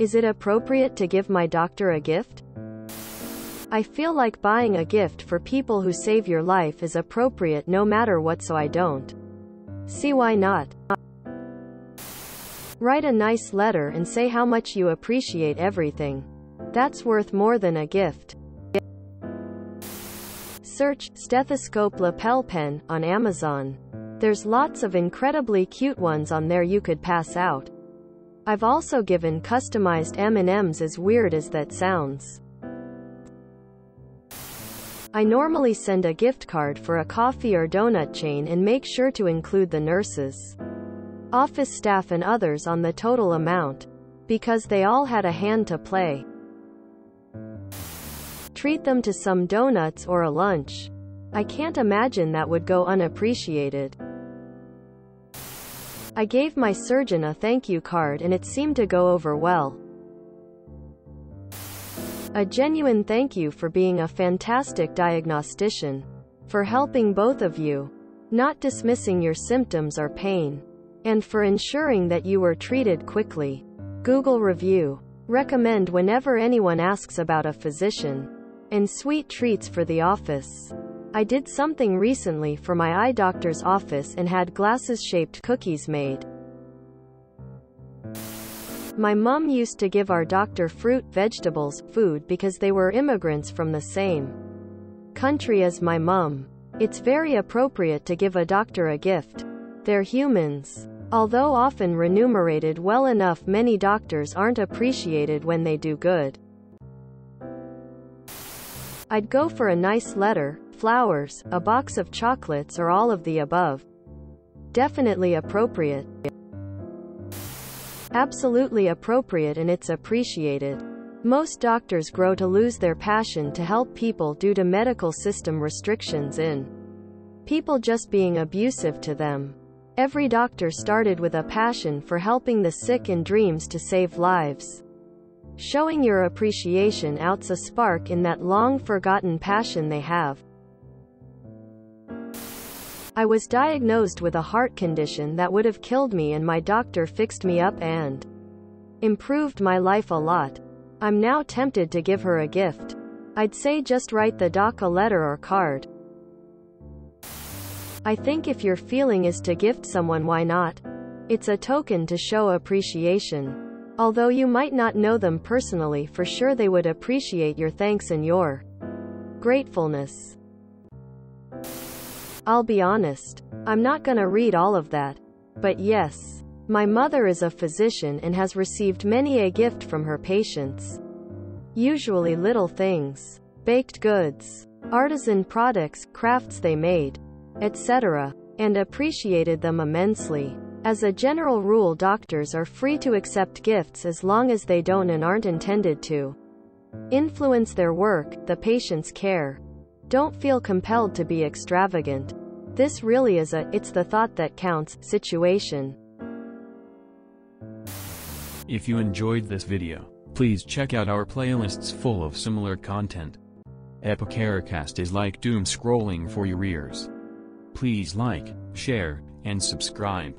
Is it appropriate to give my doctor a gift? I feel like buying a gift for people who save your life is appropriate no matter what so I don't. See why not? Write a nice letter and say how much you appreciate everything. That's worth more than a gift. Search stethoscope lapel pen on Amazon. There's lots of incredibly cute ones on there you could pass out. I've also given customized M&Ms as weird as that sounds. I normally send a gift card for a coffee or donut chain and make sure to include the nurses, office staff and others on the total amount, because they all had a hand to play. Treat them to some donuts or a lunch. I can't imagine that would go unappreciated. I gave my surgeon a thank you card and it seemed to go over well. A genuine thank you for being a fantastic diagnostician, for helping both of you, not dismissing your symptoms or pain, and for ensuring that you were treated quickly. Google review. Recommend whenever anyone asks about a physician. And sweet treats for the office. I did something recently for my eye doctor's office and had glasses-shaped cookies made. My mum used to give our doctor fruit, vegetables, food because they were immigrants from the same country as my mum. It's very appropriate to give a doctor a gift. They're humans. Although often remunerated well enough many doctors aren't appreciated when they do good. I'd go for a nice letter, flowers, a box of chocolates or all of the above. Definitely appropriate. Absolutely appropriate and it's appreciated. Most doctors grow to lose their passion to help people due to medical system restrictions in people just being abusive to them. Every doctor started with a passion for helping the sick and dreams to save lives. Showing your appreciation outs a spark in that long forgotten passion they have. I was diagnosed with a heart condition that would have killed me and my doctor fixed me up and improved my life a lot. I'm now tempted to give her a gift. I'd say just write the doc a letter or card. I think if your feeling is to gift someone why not? It's a token to show appreciation. Although you might not know them personally for sure they would appreciate your thanks and your gratefulness. I'll be honest. I'm not gonna read all of that. But yes. My mother is a physician and has received many a gift from her patients. Usually little things. Baked goods. Artisan products, crafts they made etc., and appreciated them immensely. As a general rule doctors are free to accept gifts as long as they don't and aren't intended to influence their work, the patient's care. Don't feel compelled to be extravagant. This really is a it's the thought that counts situation. If you enjoyed this video, please check out our playlists full of similar content. Epicaricast is like doom scrolling for your ears. Please like, share, and subscribe.